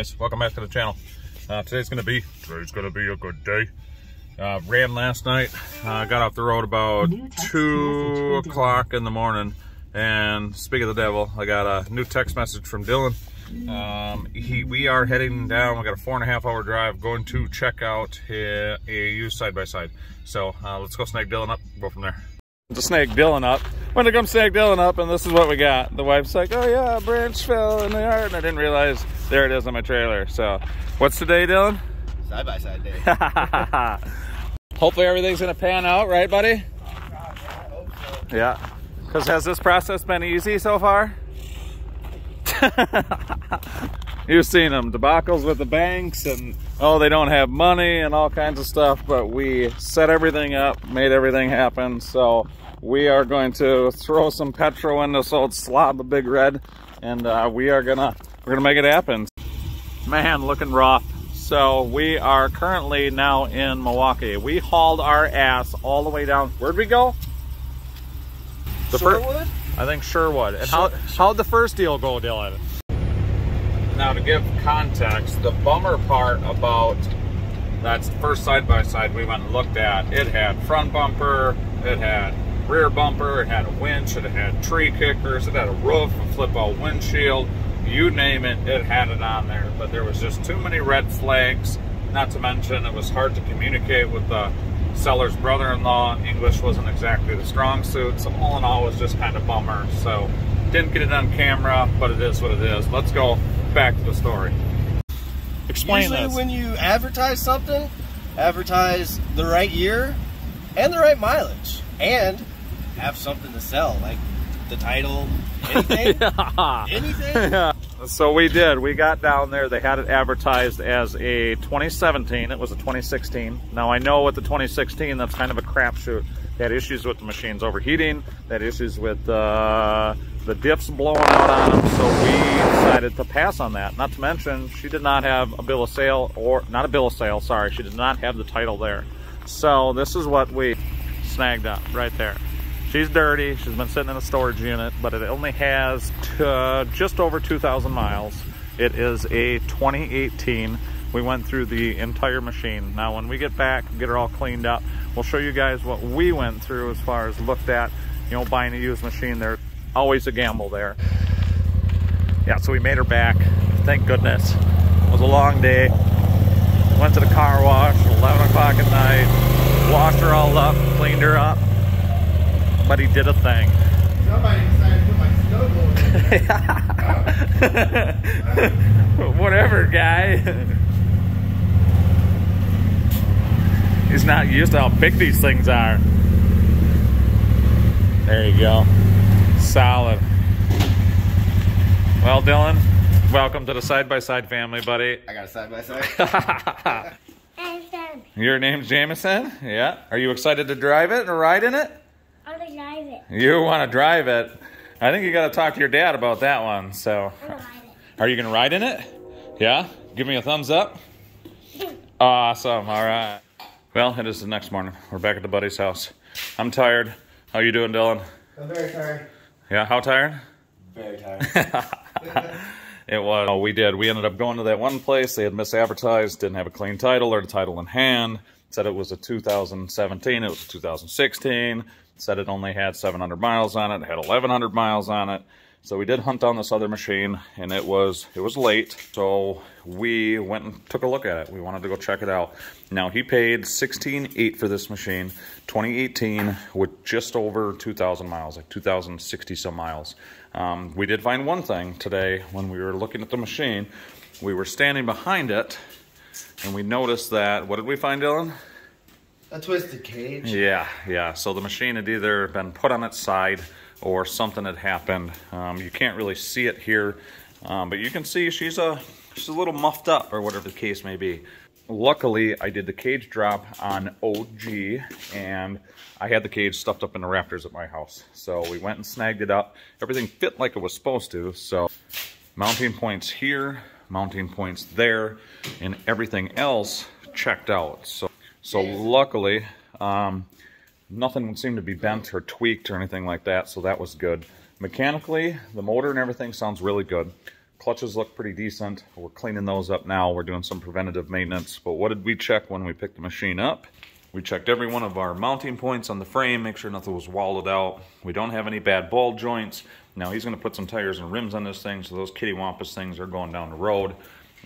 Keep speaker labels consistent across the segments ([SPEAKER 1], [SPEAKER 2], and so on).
[SPEAKER 1] Morning guys, welcome back to the channel. Uh, today's gonna be, today's gonna be a good day. Uh, ran last night, uh, got off the road about two o'clock in the morning. And speak of the devil, I got a new text message from Dylan. Um, he, we are heading down, we got a four and a half hour drive, going to check out a, a used side-by-side. -side. So uh, let's go snag Dylan up, go from there. To snag Dylan up. Went to come snag Dylan up and this is what we got. The wife's like, oh yeah, a branch fell in the yard and I didn't realize there it is on my trailer. So what's today, Dylan?
[SPEAKER 2] Side by side day.
[SPEAKER 1] Hopefully everything's gonna pan out, right buddy? Yeah. Because has this process been easy so far? You've seen them, debacles with the banks and oh, they don't have money and all kinds of stuff, but we set everything up, made everything happen. So we are going to throw some petrol in this old slob of Big Red and uh, we are gonna, we're gonna make it happen. Man, looking rough. So we are currently now in Milwaukee. We hauled our ass all the way down. Where'd we go?
[SPEAKER 2] The Sherwood?
[SPEAKER 1] I think Sherwood. And how, how'd the first deal go, Dylan? Now to give context, the bummer part about that's the first side-by-side -side we went and looked at. It had front bumper, it had rear bumper, it had a winch, it had tree kickers, it had a roof, a flip-out windshield, you name it, it had it on there. But there was just too many red flags, not to mention it was hard to communicate with the seller's brother-in-law. English wasn't exactly the strong suit, so all in all, it was just kind of bummer. So didn't get it on camera, but it is what it is. Let's go back to the story. Explain
[SPEAKER 2] Usually
[SPEAKER 1] this.
[SPEAKER 2] when you advertise something, advertise the right year and the right mileage, and have something to sell, like the title, anything,
[SPEAKER 1] yeah.
[SPEAKER 2] anything.
[SPEAKER 1] Yeah. So we did. We got down there. They had it advertised as a 2017. It was a 2016. Now I know with the 2016, that's kind of a crapshoot. They had issues with the machines overheating. They had issues with uh, the diffs blowing out on them. So we decided to pass on that. Not to mention, she did not have a bill of sale or not a bill of sale. Sorry, she did not have the title there. So this is what we snagged up right there. She's dirty. She's been sitting in a storage unit, but it only has uh, just over 2,000 miles. It is a 2018. We went through the entire machine. Now, when we get back, get her all cleaned up, we'll show you guys what we went through as far as looked at, you know, buying a used machine. There's always a gamble there. Yeah, so we made her back. Thank goodness. It was a long day. Went to the car wash 11 o'clock at night. Washed her all up, cleaned her up but he did a thing.
[SPEAKER 2] Somebody decided to put my
[SPEAKER 1] snowboard Whatever, guy. He's not used to how big these things are. There you go. Solid. Well, Dylan, welcome to the side-by-side -side family, buddy.
[SPEAKER 2] I got a side-by-side. -side.
[SPEAKER 1] Your name's Jameson? Yeah. Are you excited to drive it and ride in it?
[SPEAKER 3] I want to drive it.
[SPEAKER 1] You want to drive it? I think you got to talk to your dad about that one. So, are you going to ride in it? Yeah? Give me a thumbs up. awesome. All right. Well, it is the next morning. We're back at the buddy's house. I'm tired. How you doing, Dylan?
[SPEAKER 2] I'm very tired.
[SPEAKER 1] Yeah, how tired?
[SPEAKER 2] Very tired.
[SPEAKER 1] it was. Oh, we did. We ended up going to that one place. They had misadvertised, didn't have a clean title or the title in hand. Said it was a 2017. It was a 2016 said it only had 700 miles on it, it had 1100 miles on it. So we did hunt down this other machine and it was it was late. So we went and took a look at it. We wanted to go check it out. Now he paid 16.8 for this machine, 2018 with just over 2,000 miles, like 2,060 some miles. Um, we did find one thing today when we were looking at the machine. We were standing behind it and we noticed that, what did we find, Dylan?
[SPEAKER 2] A twisted cage?
[SPEAKER 1] Yeah, yeah. So the machine had either been put on its side or something had happened. Um, you can't really see it here, um, but you can see she's a, she's a little muffed up or whatever the case may be. Luckily, I did the cage drop on OG and I had the cage stuffed up in the rafters at my house. So we went and snagged it up. Everything fit like it was supposed to. So mounting points here, mounting points there, and everything else checked out. So so luckily, um, nothing seemed to be bent or tweaked or anything like that, so that was good. Mechanically, the motor and everything sounds really good. Clutches look pretty decent. We're cleaning those up now. We're doing some preventative maintenance. But what did we check when we picked the machine up? We checked every one of our mounting points on the frame, make sure nothing was walled out. We don't have any bad ball joints. Now he's gonna put some tires and rims on this thing, so those kitty wampus things are going down the road.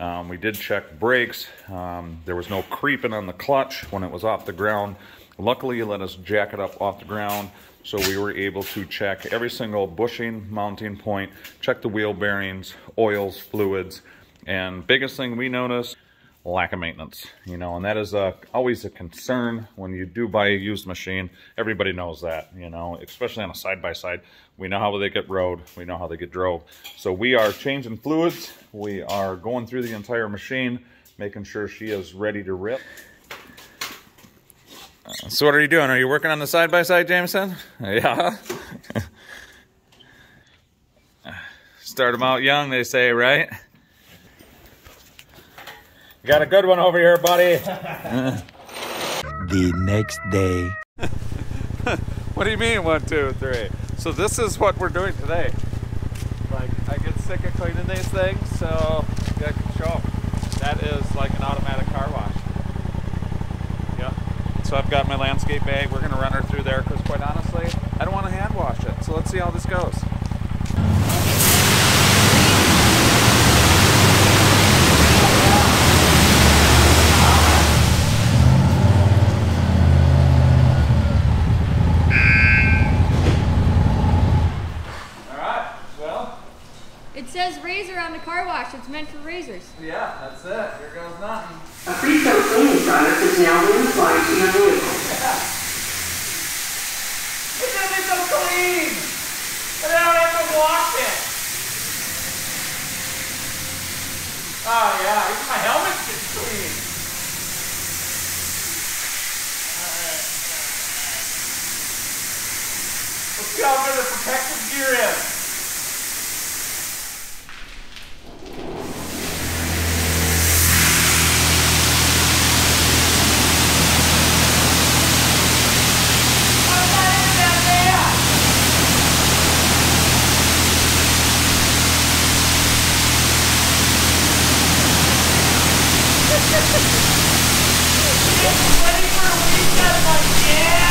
[SPEAKER 1] Um, we did check brakes. Um, there was no creeping on the clutch when it was off the ground. Luckily, you let us jack it up off the ground, so we were able to check every single bushing mounting point, check the wheel bearings, oils, fluids, and biggest thing we noticed, lack of maintenance, you know, and that is a, always a concern when you do buy a used machine. Everybody knows that, you know, especially on a side-by-side. -side. We know how they get rode. We know how they get drove. So we are changing fluids. We are going through the entire machine, making sure she is ready to rip. Uh, so what are you doing? Are you working on the side-by-side, -side, Jameson? Yeah. Start them out young, they say, right? You got a good one over here, buddy.
[SPEAKER 3] the next day.
[SPEAKER 1] what do you mean, one, two, three? So this is what we're doing today. Like, I get sick of cleaning these things, so I can show them. That is like an automatic car wash. Yeah. So I've got my landscape bag. We're gonna run her through there because quite honestly, I don't want to hand wash it. So let's see how this goes.
[SPEAKER 4] razor on the car wash. It's meant for razors.
[SPEAKER 1] Yeah, that's it. Here goes nothing.
[SPEAKER 5] A pre-soaked cleaning product is now being applied to your vehicle.
[SPEAKER 1] Yeah. It doesn't so clean! And I don't have to wash it! Oh yeah, even my helmet gets clean. Alright. Let's see how good the protective gear ready for a week, that's.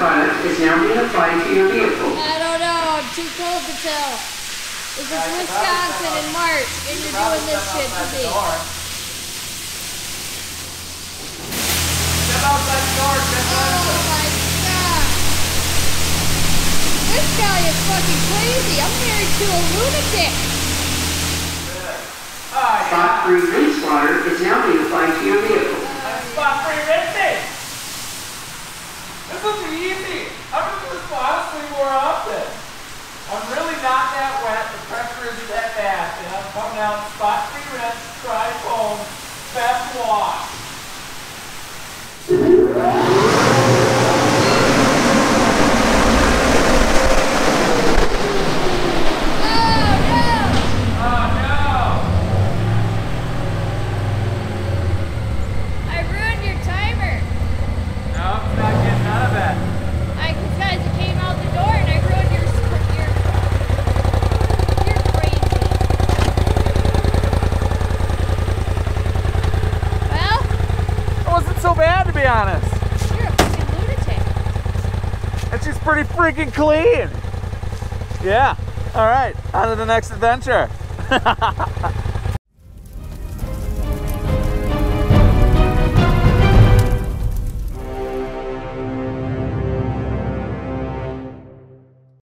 [SPEAKER 1] Is.
[SPEAKER 5] is now being applied to your vehicle.
[SPEAKER 4] I don't know. I'm too cold to tell. This is Wisconsin in March, and you're doing this shit to me.
[SPEAKER 1] Step outside the door. Step
[SPEAKER 4] oh my god. This guy is fucking crazy. I'm married to a lunatic.
[SPEAKER 5] Spot-free rinse water is now being applied to your vehicle.
[SPEAKER 1] Spot-free rinsing. This is easy. I'm do this honestly more often. I'm really not that wet. The pressure isn't that bad. And I'm coming out spot free rinse, dry foam, fast wash. Freaking clean. Yeah. All right. On to the next adventure.